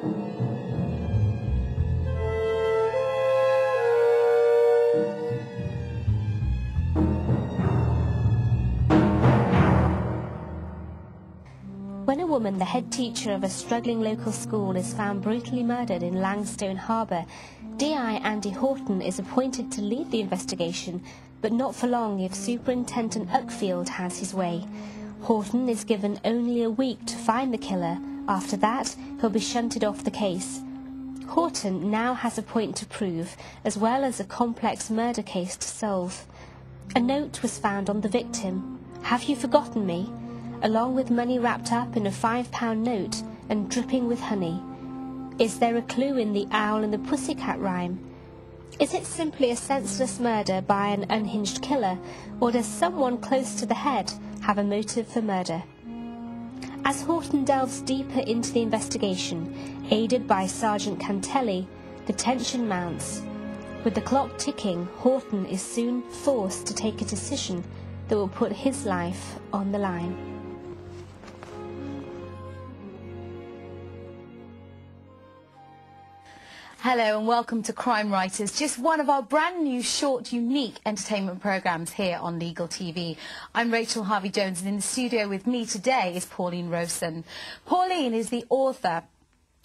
When a woman, the head teacher of a struggling local school, is found brutally murdered in Langstone Harbour, DI Andy Horton is appointed to lead the investigation, but not for long if Superintendent Uckfield has his way. Horton is given only a week to find the killer. After that, he'll be shunted off the case. Horton now has a point to prove, as well as a complex murder case to solve. A note was found on the victim. Have you forgotten me? along with money wrapped up in a five pound note and dripping with honey. Is there a clue in the owl and the pussycat rhyme? Is it simply a senseless murder by an unhinged killer, or does someone close to the head have a motive for murder? As Horton delves deeper into the investigation, aided by Sergeant Cantelli, the tension mounts. With the clock ticking, Horton is soon forced to take a decision that will put his life on the line. Hello and welcome to Crime Writers, just one of our brand new short, unique entertainment programmes here on Legal TV. I'm Rachel Harvey-Jones and in the studio with me today is Pauline Rowson. Pauline is the author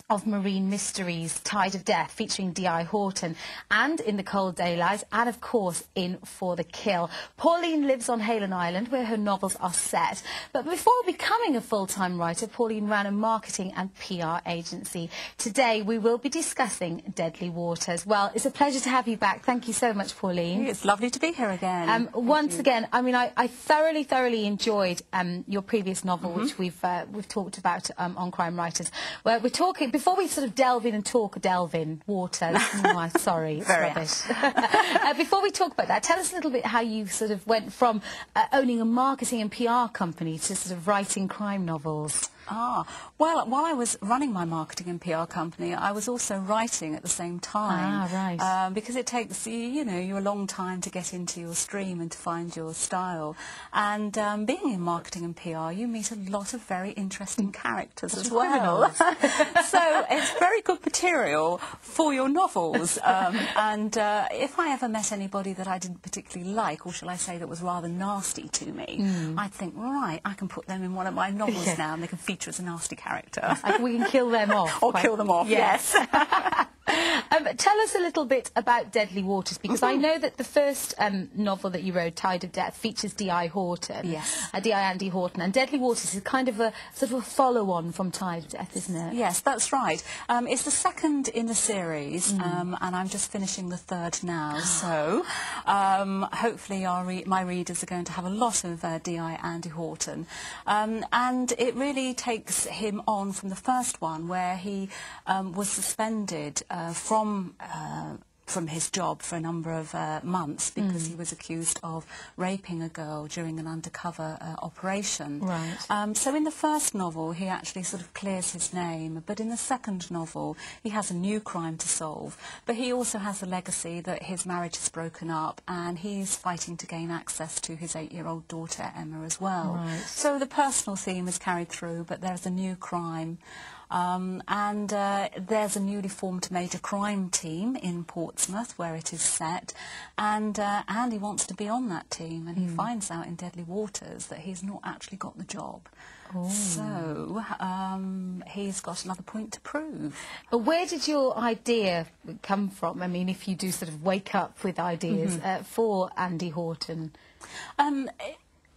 of Marine Mysteries, Tide of Death, featuring D.I. Horton, and In the Cold Daylight, and of course in For the Kill. Pauline lives on Hayling Island, where her novels are set. But before becoming a full-time writer, Pauline ran a marketing and PR agency. Today we will be discussing Deadly Waters. Well, it's a pleasure to have you back. Thank you so much, Pauline. It's lovely to be here again. Um, once you. again, I mean, I, I thoroughly, thoroughly enjoyed um, your previous novel, mm -hmm. which we've uh, we've talked about um, on Crime Writers, where we're talking before we sort of delve in and talk, delve in, water, oh, sorry, it's rubbish. uh, before we talk about that, tell us a little bit how you sort of went from uh, owning a marketing and PR company to sort of writing crime novels. Ah, well, while I was running my marketing and PR company, I was also writing at the same time. Ah, right. Um, because it takes, you know, you a long time to get into your stream and to find your style. And um, being in marketing and PR, you meet a lot of very interesting characters as well. so it's very good material for your novels. Um, and uh, if I ever met anybody that I didn't particularly like, or shall I say that was rather nasty to me, mm. I'd think, right, I can put them in one of my novels yeah. now and they can feature as a nasty character. we can kill them off. or kill them off, yes. yes. Um, tell us a little bit about Deadly Waters, because I know that the first um, novel that you wrote, Tide of Death, features D.I. Horton. Yes. Uh, D.I. Andy Horton. And Deadly Waters is kind of a sort of a follow-on from Tide of Death, isn't it? Yes, that's right. Um, it's the second in the series, mm. Um, and I'm just finishing the third now. so um, hopefully re my readers are going to have a lot of uh, D.I. Andy Horton. Um, and it really takes him on from the first one, where he was suspended uh, from uh, from his job for a number of uh, months because mm. he was accused of raping a girl during an undercover uh, operation. Right. Um, so in the first novel, he actually sort of clears his name, but in the second novel, he has a new crime to solve. But he also has a legacy that his marriage is broken up, and he's fighting to gain access to his eight-year-old daughter Emma as well. Right. So the personal theme is carried through, but there's a new crime. Um, and uh, there's a newly formed major crime team in Portsmouth where it is set, and uh, Andy wants to be on that team, and mm. he hmm. finds out in Deadly Waters that he's not actually got the job. Oh. So um, he's got another point to prove. But where did your idea come from? I mean, if you do sort of wake up with ideas mm -hmm. uh, for Andy Horton. Um,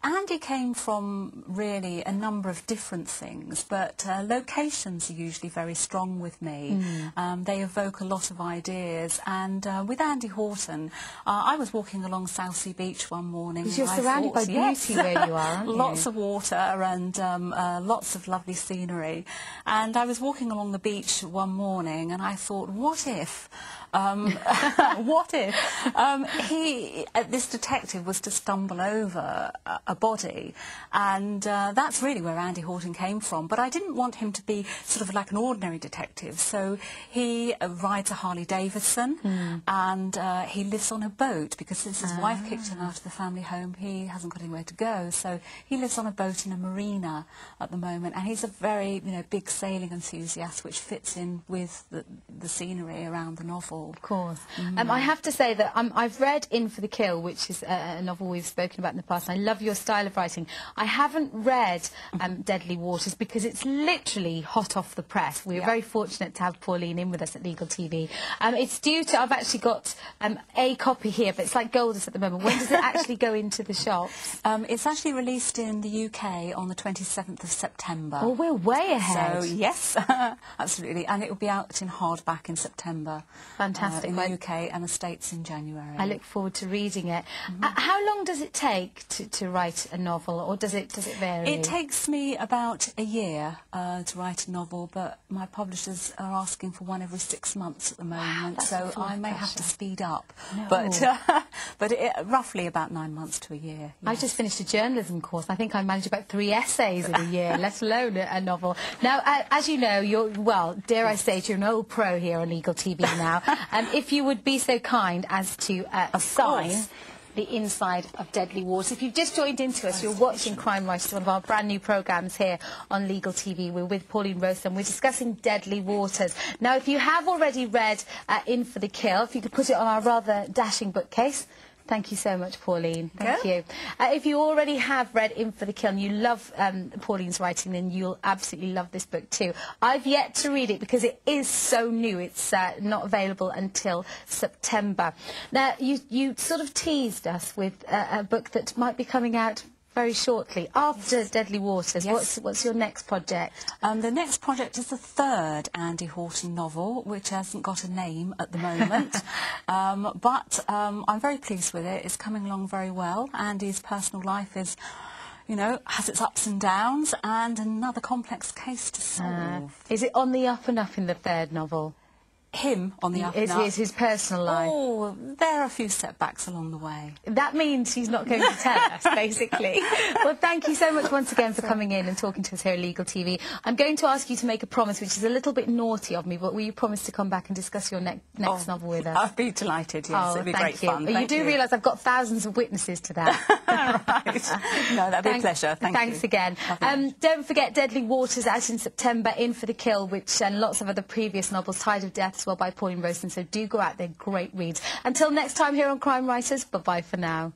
Andy came from really a number of different things, but uh, locations are usually very strong with me. Mm. Um, they evoke a lot of ideas. And uh, with Andy Horton, uh, I was walking along Southsea Beach one morning. Because you're surrounded thought, by yes, beauty where you are, Lots of water and um, uh, lots of lovely scenery. And I was walking along the beach one morning and I thought, what if Um, what if? Um, he, uh, this detective was to stumble over a, a body, and uh, that's really where Andy Horton came from. But I didn't want him to be sort of like an ordinary detective, so he uh, rides a Harley Davidson, Hmm. and uh, he lives on a boat because since his wife kicked him out of the family home, he hasn't got anywhere to go. So he lives on a boat in a marina at the moment, and he's a very, you know, big sailing enthusiast, which fits in with the, the scenery around the novel. Of course. Um, I have to say that um, I've read In for the Kill, which is a, a novel we've spoken about in the past. I love your style of writing. I haven't read um, Deadly Waters because it's literally hot off the press. We were Yeah. very fortunate to have Pauline in with us at Legal TV. Um, it's due to, I've actually got um, a copy here, but it's like Golders at the moment. When does it actually go into the shops? Um, it's actually released in the UK on the 27th of September. Oh, we're way ahead. So, yes, absolutely. And it will be out in hardback in September. Fantastic. Uh, in the UK and the States in January. I look forward to reading it. Uh, how long does it take to, to write a novel, or does it does it vary? It takes me about a year uh, to write a novel, but my publishers are asking for one every six months at the moment, that's so I may have to speed up. No. But uh, but it, roughly about nine months to a year. I just finished a journalism course. I think I managed about three essays in a year, let alone a, novel. Now, as you know, you're, well, dare I say you're an old pro here on Legal TV now. and if you would be so kind as to uh, sign course. the inside of Deadly Waters. If you've just joined into us, you're watching Crime Writers, one of our brand new programmes here on Legal TV. We're with Pauline Rowson We're discussing Deadly Waters. Now, if you have already read uh, In for the Kill, if you could put it on our rather dashing bookcase. Thank you so much, Pauline. Thank you. Uh, if you already have read In for the Kill and you love um, Pauline's writing, then you'll absolutely love this book too. I've yet to read it because it is so new. It's uh, not available until September. Now, you, you sort of teased us with uh, a book that might be coming out very shortly after Deadly Waters. Yes. What's, what's your next project? Um, the next project is the third Andy Horton novel, which hasn't got a name at the moment. um, but um, I'm very pleased with it. It's coming along very well. Andy's personal life is, you know, has its ups and downs, and another complex case to solve. Is it on the up and up in the third novel? Him on the up and up. is his personal life? Oh, there are a few setbacks along the way. That means he's not going to tell us, basically. well, thank you so much once again for coming in and talking to us here at Legal TV. I'm going to ask you to make a promise, which is a little bit naughty of me, but will you promise to come back and discuss your ne- next Oh, novel with us? I'd be delighted, yes. oh, It'd be great you. fun. you Thank do realise I've got thousands of witnesses to that. right. No, that'd be a Thank- pleasure. Thank Thanks you. again. Um, don't forget Deadly Waters out in September, In for the Kill, which and lots of other previous novels, Tide of Death as well by Pauline Rowson. So do go out there, great reads. Until next time here on Crime Writers, bye bye for now.